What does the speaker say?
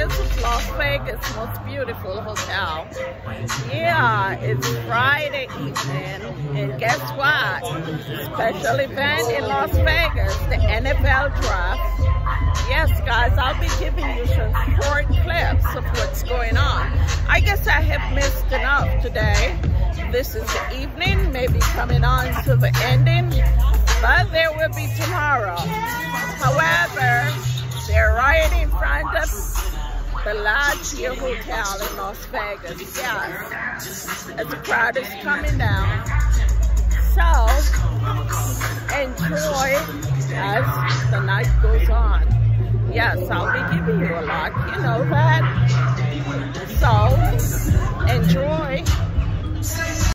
videos of Las Vegas' most beautiful hotel. Yeah, it's Friday evening, and guess what? Special event in Las Vegas, the NFL Draft. Yes, guys, I'll be giving you some short clips of what's going on. I guess I have missed enough today. This is the evening, maybe coming on to the ending, but there will be tomorrow. However, they're right in front of the Bellagio Hotel in Las Vegas. Yes, the crowd is coming down. So, enjoy as the night goes on. Yes, I'll be giving you a lot. You know that.